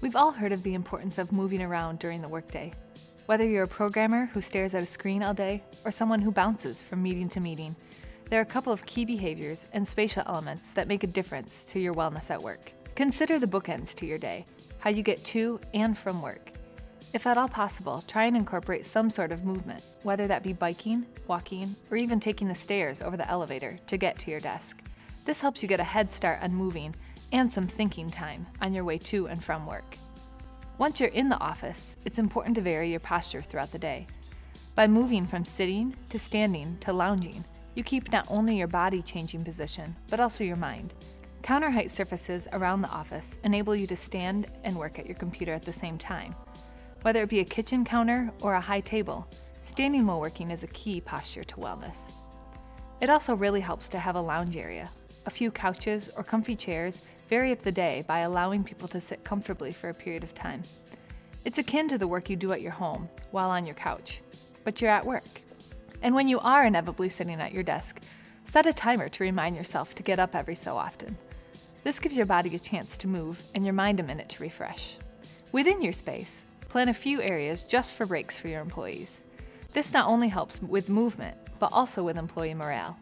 We've all heard of the importance of moving around during the workday. Whether you're a programmer who stares at a screen all day or someone who bounces from meeting to meeting, there are a couple of key behaviors and spatial elements that make a difference to your wellness at work. Consider the bookends to your day, how you get to and from work. If at all possible, try and incorporate some sort of movement, whether that be biking, walking, or even taking the stairs over the elevator to get to your desk. This helps you get a head start on moving and some thinking time on your way to and from work. Once you're in the office, it's important to vary your posture throughout the day. By moving from sitting to standing to lounging, you keep not only your body changing position, but also your mind. Counter height surfaces around the office enable you to stand and work at your computer at the same time. Whether it be a kitchen counter or a high table, standing while working is a key posture to wellness. It also really helps to have a lounge area. A few couches or comfy chairs vary up the day by allowing people to sit comfortably for a period of time. It's akin to the work you do at your home while on your couch, but you're at work. And when you are inevitably sitting at your desk, set a timer to remind yourself to get up every so often. This gives your body a chance to move and your mind a minute to refresh. Within your space, plan a few areas just for breaks for your employees. This not only helps with movement, but also with employee morale.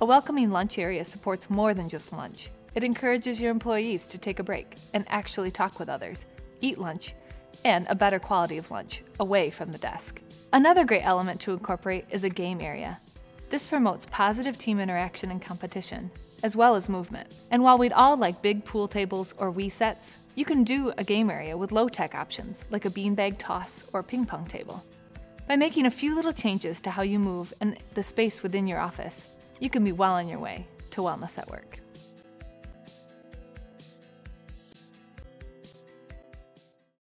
A welcoming lunch area supports more than just lunch. It encourages your employees to take a break and actually talk with others, eat lunch, and a better quality of lunch away from the desk. Another great element to incorporate is a game area. This promotes positive team interaction and competition, as well as movement. And while we'd all like big pool tables or Wii sets, you can do a game area with low-tech options like a beanbag toss or ping pong table. By making a few little changes to how you move and the space within your office, you can be well on your way to wellness at work.